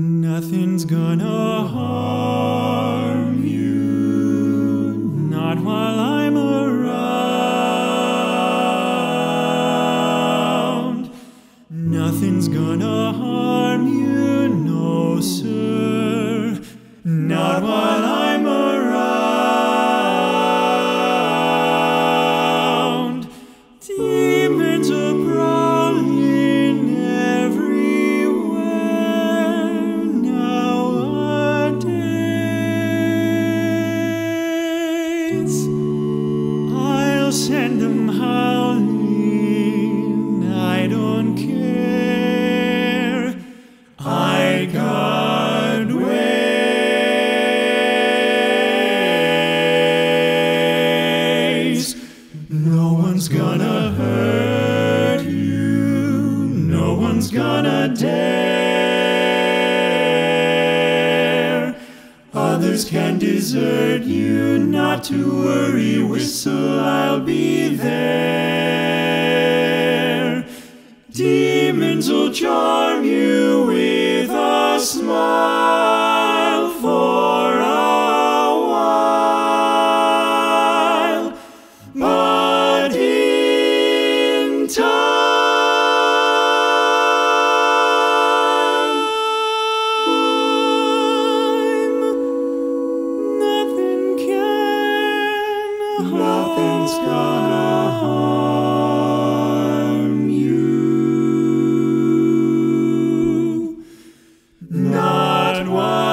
Nothing's gonna harm you, not while I'm around. Nothing's gonna send them howling. I don't care. I guard ways. No one's gonna hurt you. No one's gonna dare. can desert you. Not to worry, whistle, I'll be there. Demons will charm you with a smile. Nothing's gonna harm you. Not one.